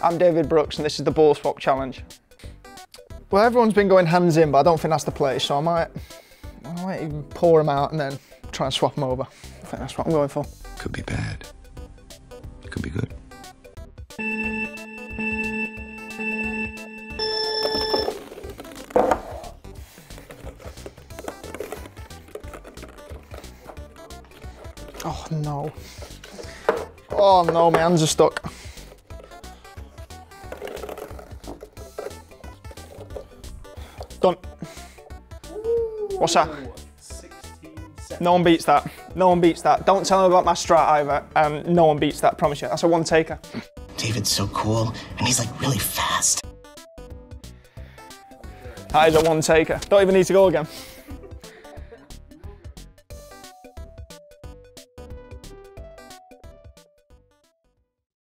I'm David Brooks and this is the ball swap challenge. Well, everyone's been going hands in, but I don't think that's the play, so I might, I might even pour them out and then try and swap them over. I think that's what I'm going for. Could be bad. Could be good. Oh no. Oh no, my hands are stuck. Done. What's that? No one beats that. No one beats that. Don't tell them about my strat either. Um, no one beats that, promise you. That's a one taker. David's so cool, and he's like really fast. That is a one taker. Don't even need to go again.